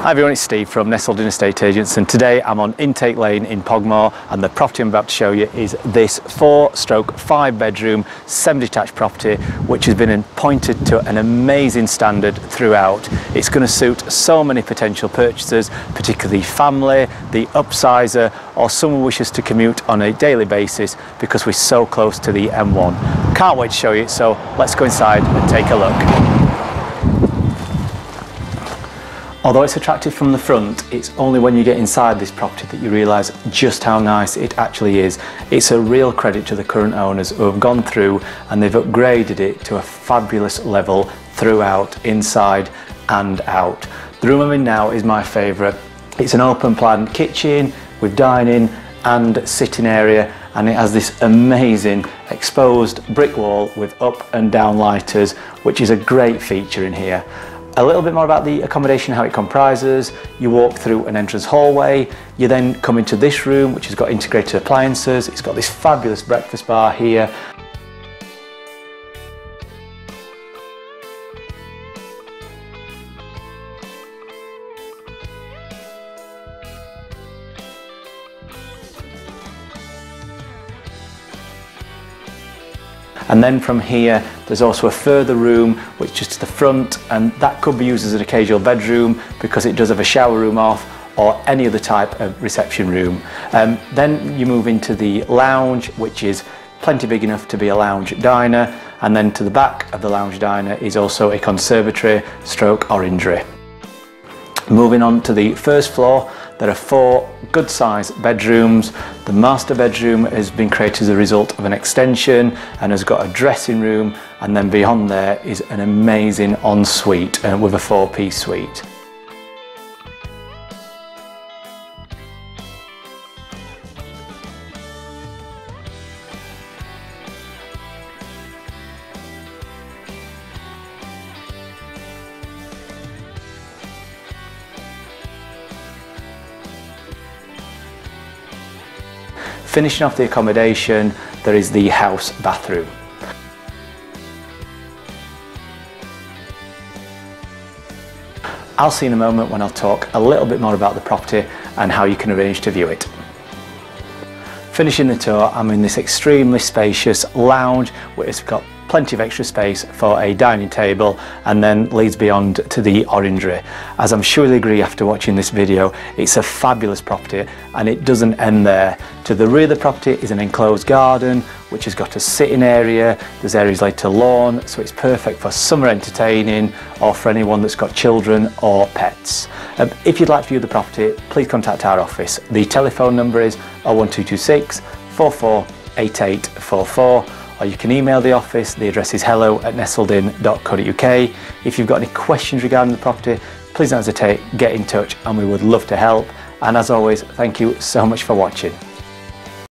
Hi everyone, it's Steve from NestledIn Estate Agents and today I'm on Intake Lane in Pogmoor and the property I'm about to show you is this four stroke five bedroom semi detached property which has been appointed to an amazing standard throughout. It's going to suit so many potential purchasers, particularly family, the upsizer or someone who wishes to commute on a daily basis because we're so close to the M1. Can't wait to show you so let's go inside and take a look. Although it's attractive from the front, it's only when you get inside this property that you realise just how nice it actually is. It's a real credit to the current owners who have gone through and they've upgraded it to a fabulous level throughout, inside and out. The room I'm in now is my favourite. It's an open plan kitchen with dining and sitting area and it has this amazing exposed brick wall with up and down lighters which is a great feature in here. A little bit more about the accommodation, how it comprises. You walk through an entrance hallway, you then come into this room which has got integrated appliances, it's got this fabulous breakfast bar here And then from here, there's also a further room, which is to the front, and that could be used as an occasional bedroom because it does have a shower room off or any other type of reception room. Um, then you move into the lounge, which is plenty big enough to be a lounge diner, and then to the back of the lounge diner is also a conservatory stroke orangery. Moving on to the first floor, there are four good sized bedrooms. The master bedroom has been created as a result of an extension and has got a dressing room and then beyond there is an amazing ensuite uh, with a four piece suite. Finishing off the accommodation, there is the house bathroom. I'll see you in a moment when I'll talk a little bit more about the property and how you can arrange to view it. Finishing the tour, I'm in this extremely spacious lounge where it's got plenty of extra space for a dining table and then leads beyond to the orangery. As I'm sure you'll agree after watching this video, it's a fabulous property and it doesn't end there. To the rear of the property is an enclosed garden which has got a sitting area, there's areas like to lawn, so it's perfect for summer entertaining or for anyone that's got children or pets. Um, if you'd like to view the property, please contact our office. The telephone number is 01226 448844 or you can email the office. The address is hello at nestledin.co.uk. If you've got any questions regarding the property, please don't hesitate, get in touch and we would love to help. And as always, thank you so much for watching.